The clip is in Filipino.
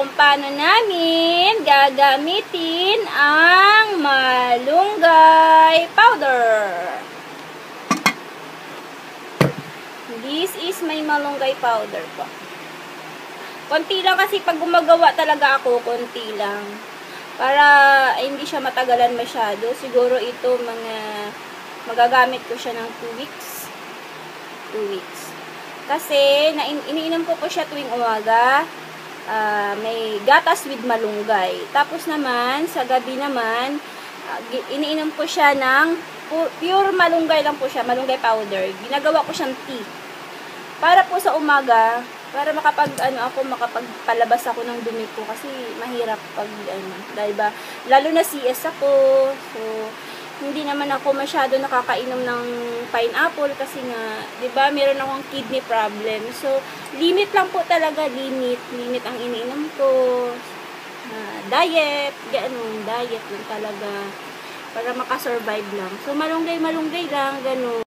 kung paano namin gagamitin ang malunggay powder. This is my malunggay powder po. Konti lang kasi pag gumagawa talaga ako, konti lang. Para ay, hindi siya matagalan masyado. Siguro ito mga magagamit ko siya ng 2 weeks. 2 weeks. Kasi na iniinom ko po siya tuwing umaga. Uh, may gatas with malunggay. Tapos naman, sa gabi naman, uh, iniinom ko siya ng pure malunggay lang po siya, malunggay powder. Ginagawa ko siyang tea. Para po sa umaga, para makapag ano ako makapagpalabas ako ng dumi ko kasi mahirap pag ano dahil ba lalo na CS ako so hindi naman ako masyado nakakainom ng pineapple kasi nga 'di ba meron akong kidney problem. So limit lang po talaga limit. Limit ang iniinom ko. Uh, diet ganun diet lang talaga. Para makasurvive lang. So malunggay malunggay lang ganun